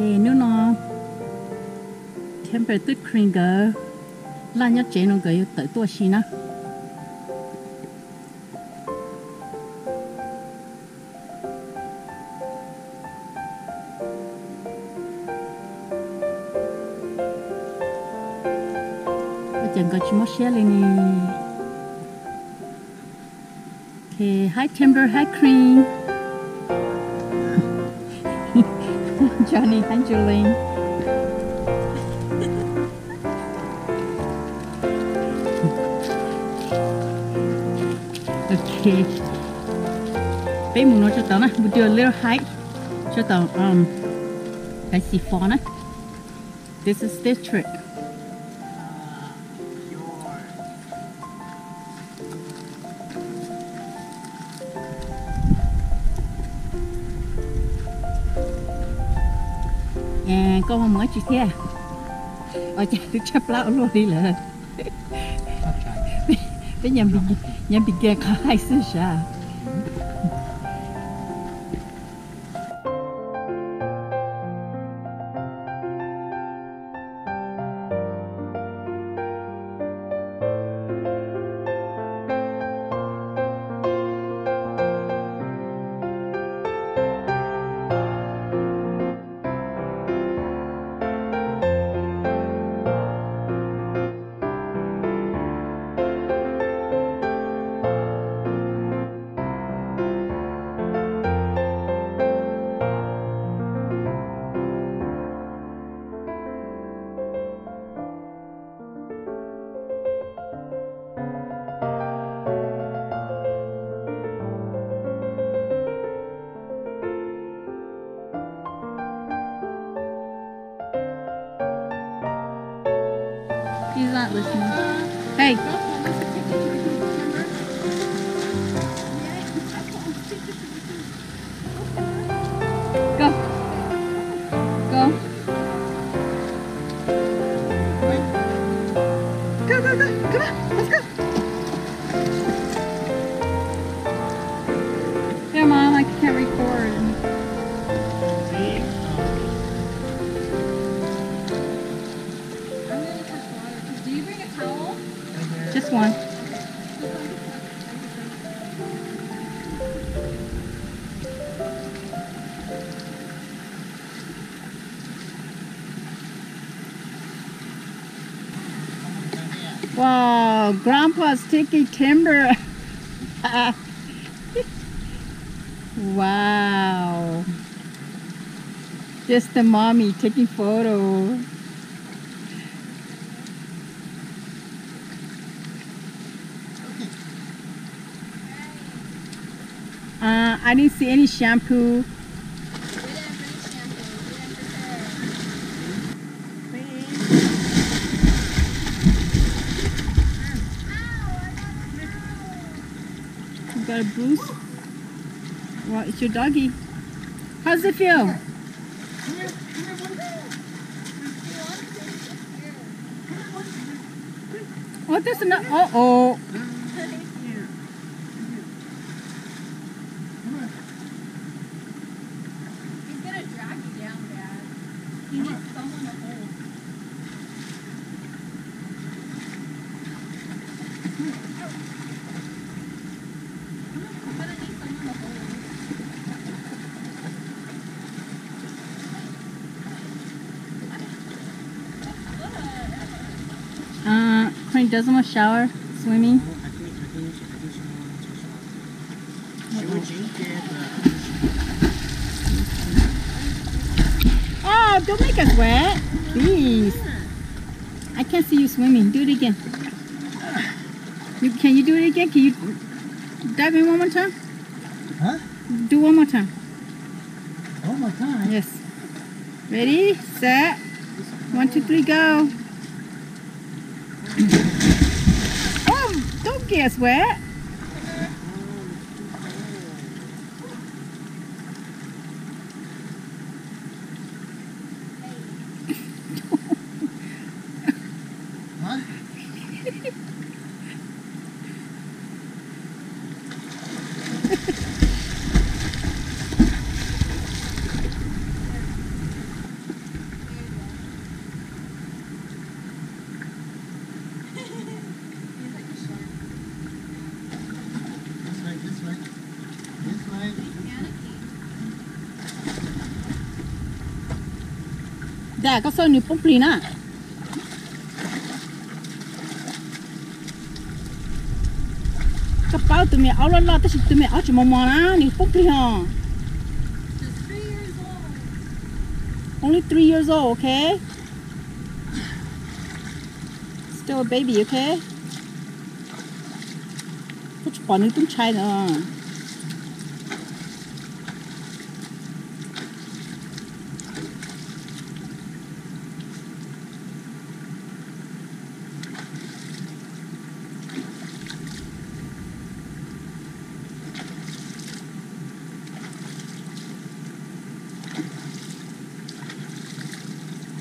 thì nếu nó temperature cream gỡ là nhất chế nó gỡ tới tua xí nè chẳng có chỉ một xe lên nè thì hai Timber, hai Cream. Johnny. Hi, Julian. okay. Bây mùng nó cho tớ mà, we do a little hike. Cho tớ um, cái xì phó này. This is their trick. À, con không mới chị thế à? Ở cha tôi chấp lão luôn đi là Bây nhà bị nhà bị ghé khai sư sao? Go, go, go. Come on, let's go. Wow, Grandpa's taking timber. wow. Just the mommy taking photo. Uh, I didn't see any shampoo. We didn't bring shampoo. We didn't prepare. You got a? Well, it's your doggy. How's it feel? Oh, there's another. Uh oh. Drag you doesn't want to shower, swimming. Oh, don't make us wet. Please. I can't see you swimming. Do it again. You, can you do it again? Can you dive in one more time? Huh? Do one more time. One more time. Yes. Ready, set, one, two, three, go. Us wet. Old. Only three years old, okay? Still a baby, okay? Chút bỏ nước tung chai nữa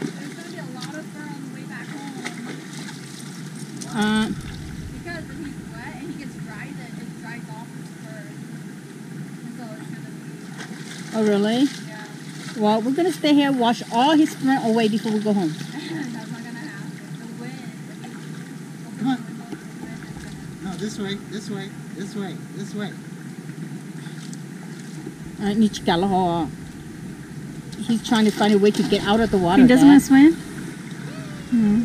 There's gonna be a lot of fur on the way back home À, because if he's wet and he gets dry, then it dries off his fur. And so it's gonna be oh really? yeah. Well, we're gonna stay here, wash all his fur away before we go home. That's not gonna happen. The wind. If you Come on. open the windows, the wind is gonna. No, this way, this way, this way, this way. Uh, Nichikalaho. He's trying to find a way to get out of the water. He doesn't want to swim? Hmm.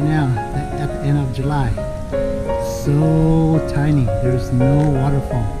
Right now at the end of July. So tiny. There's no waterfall.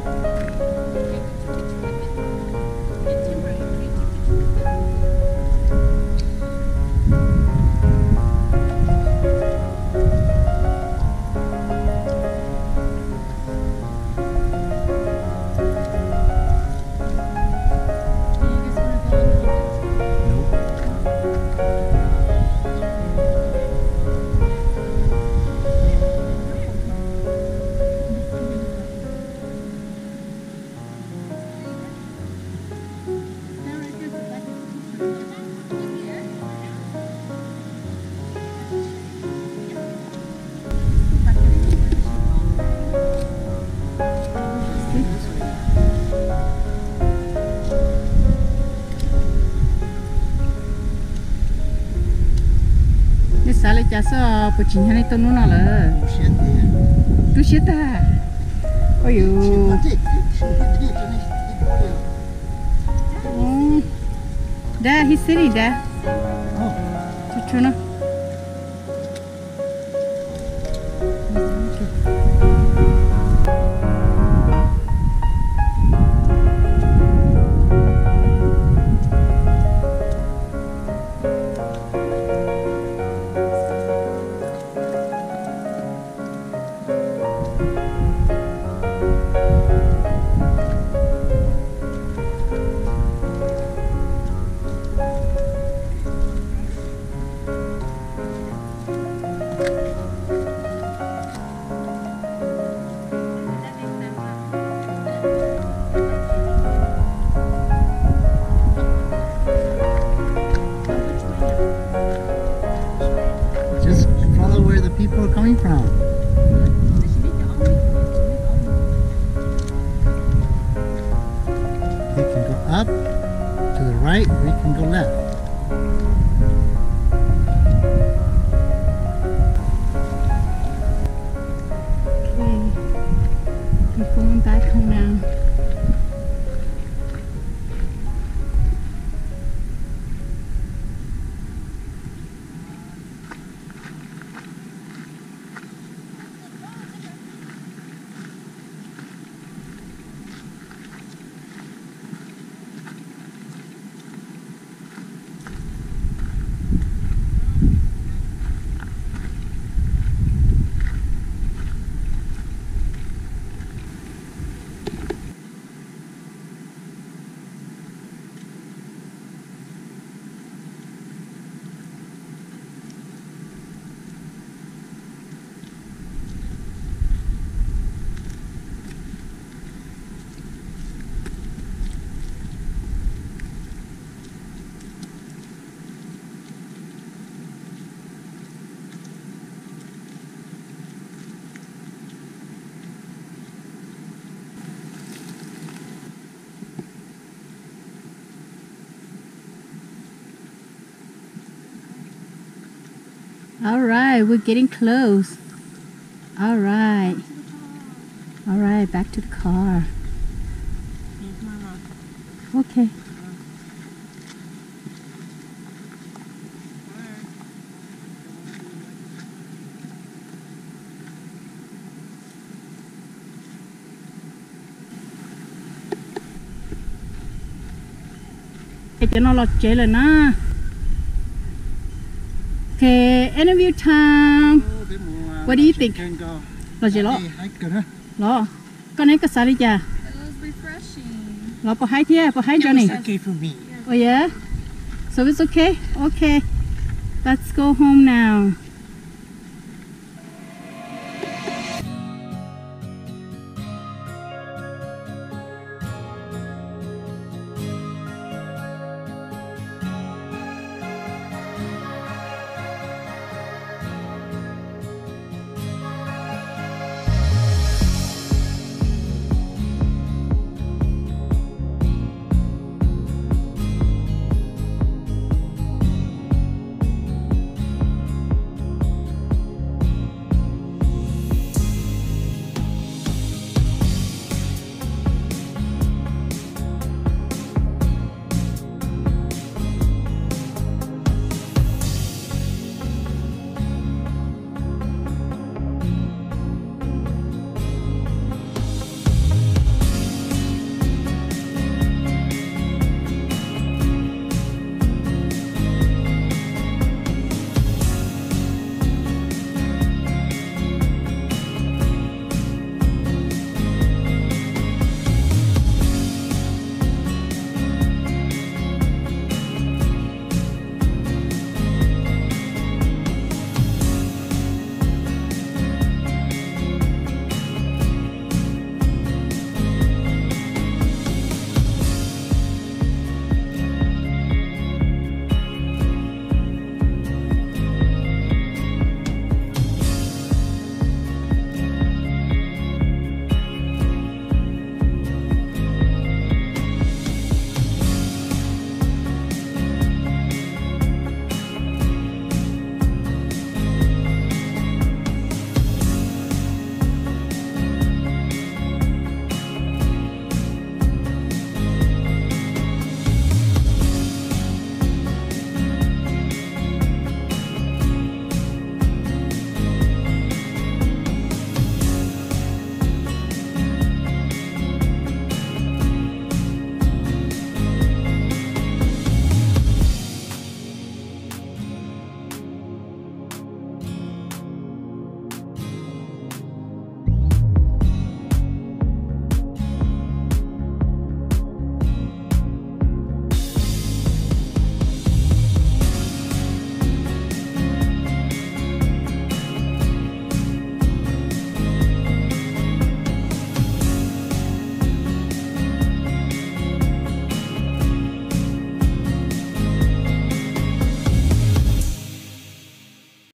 Cái xã lại chả sợ, bữa chín này tôi nói là有些点。 tôi chết ta. Ôi dồi. 这这这这这 right, we can go left. All right, we're getting close. All right. All right, back to the car. Okay. Cái nó lọt chế. Okay, interview time. What do you think? Lọt chế lọ. Lọ. Con ấy có sao đi chà? Lọ bỏ hai thia, bỏ hai Johnny. Oh yeah? So it's okay? Okay. Let's go home now.